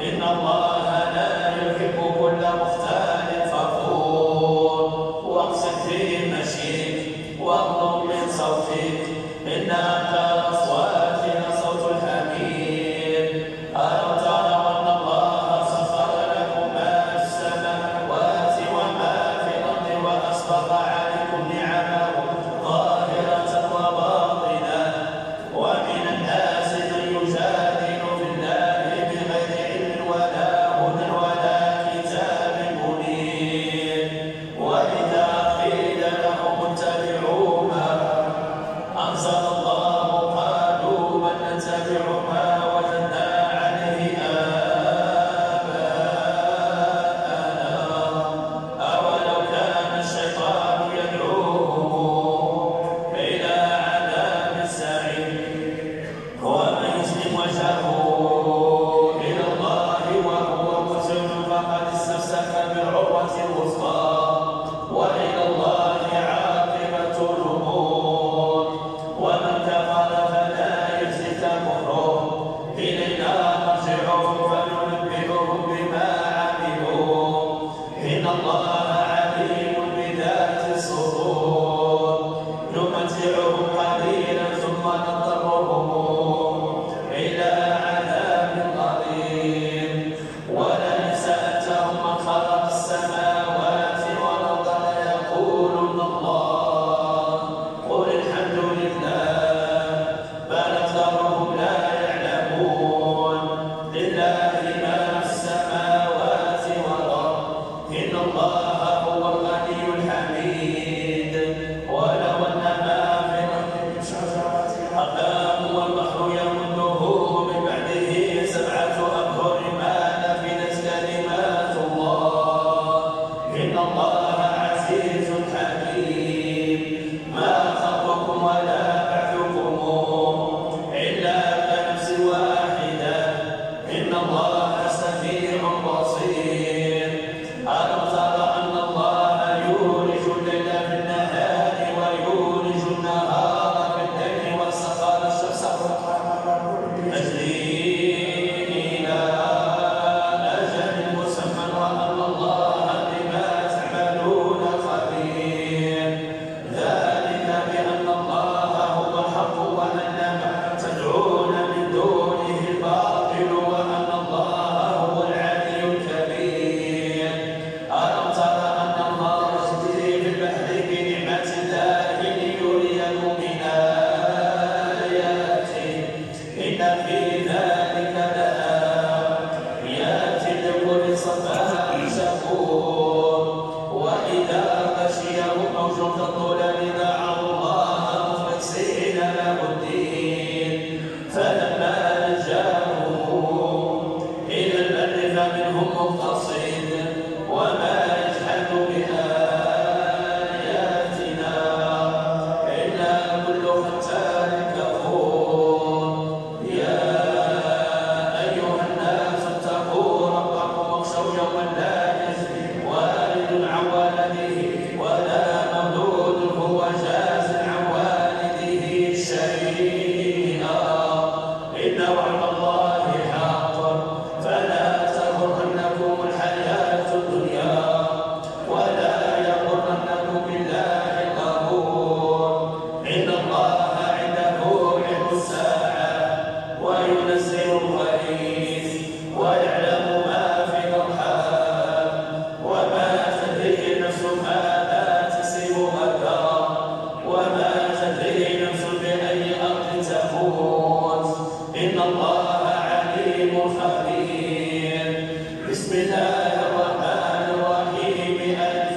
إن الله